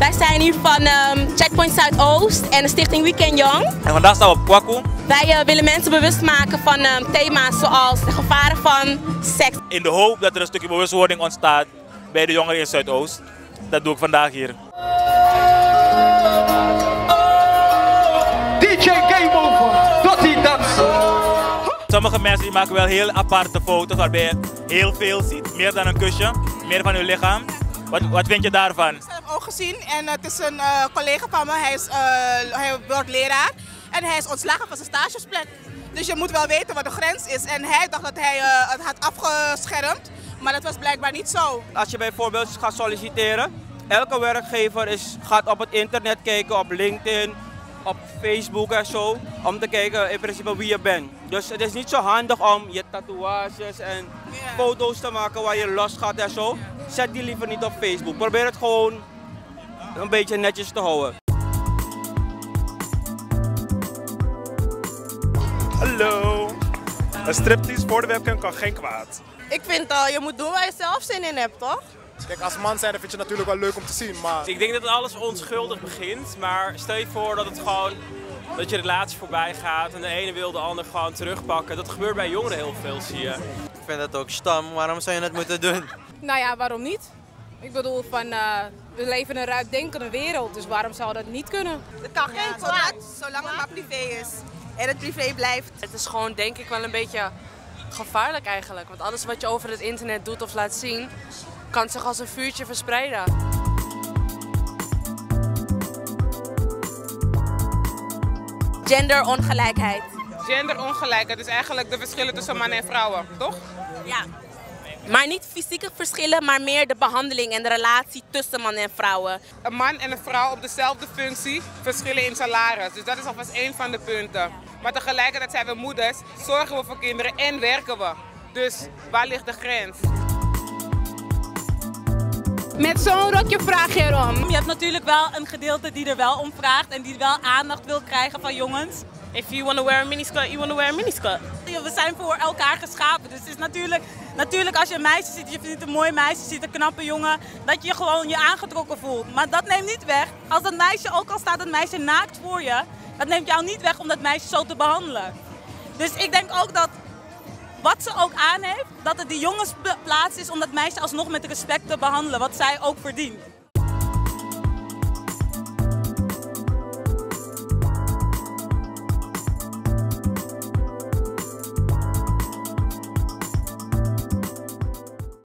Wij zijn hier van ehm, Checkpoint Zuidoost en de Stichting Weekend Young. En vandaag staan we op Kwaku. Wij eh, willen mensen bewust maken van ehm, thema's zoals de gevaren van seks. In de hoop dat er een stukje bewustwording ontstaat bij de jongeren in Zuidoost. Dat doe ik vandaag hier. DJ Game Over, tot die dansen. Sommige mensen die maken wel heel aparte foto's waarbij je heel veel ziet. Meer dan een kusje, meer van je lichaam. Wat, wat vind je daarvan? Ook gezien en het is een eh, collega van me. Hij, is, eh, hij wordt leraar en hij is ontslagen van zijn stageplek. Dus je moet wel weten wat de grens is. En hij dacht dat hij eh, het had afgeschermd, maar dat was blijkbaar niet zo. Als je bijvoorbeeld gaat solliciteren, elke werkgever is, gaat op het internet kijken, op LinkedIn, op Facebook en zo, om te kijken in principe wie je bent. Dus het is niet zo handig om je tatoeages en foto's te maken waar je los gaat en zo. Zet die liever niet op Facebook. Probeer het gewoon een beetje netjes te houden. Hallo. Een striptease voor de webcam kan geen kwaad. Ik vind uh, je moet doen waar je zelf zin in hebt, toch? Kijk, als man zijn, dan vind je het natuurlijk wel leuk om te zien, maar... Ik denk dat alles onschuldig begint, maar stel je voor dat het gewoon dat je relatie voorbij gaat en de ene wil de ander gewoon terugpakken. Dat gebeurt bij jongeren heel veel, zie je. Ik vind dat ook stam, waarom zou je het moeten doen? Nou ja, waarom niet? Ik bedoel, van, eh, we leven in een ruimdenkende wereld, dus waarom zou dat niet kunnen? Het kan geen kwaad, zolang het maar privé is. En het privé blijft. Het is gewoon denk ik wel een beetje gevaarlijk eigenlijk. Want alles wat je over het internet doet of laat zien, kan zich als een vuurtje verspreiden. Genderongelijkheid. Genderongelijkheid is eigenlijk de verschillen tussen mannen en vrouwen, toch? Ja. Maar niet fysieke verschillen, maar meer de behandeling en de relatie tussen mannen en vrouwen. Een man en een vrouw op dezelfde functie verschillen in salaris. Dus dat is alvast één van de punten. Maar tegelijkertijd zijn we moeders, zorgen we voor kinderen en werken we. Dus waar ligt de grens? Met zo'n rotje vraag je erom. Je hebt natuurlijk wel een gedeelte die er wel om vraagt en die wel aandacht wil krijgen van jongens. If you want to wear a miniskirt, you want to wear a miniskirt. We zijn voor elkaar geschapen. Dus het is natuurlijk, natuurlijk als je een meisje ziet, je vindt een mooi meisje, ziet een knappe jongen, dat je gewoon je aangetrokken voelt. Maar dat neemt niet weg. Als dat meisje, ook al staat het meisje naakt voor je, dat neemt jou niet weg om dat meisje zo te behandelen. Dus ik denk ook dat wat ze ook aan heeft, dat het die jongensplaats is om dat meisje alsnog met respect te behandelen, wat zij ook verdient.